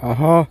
啊哈。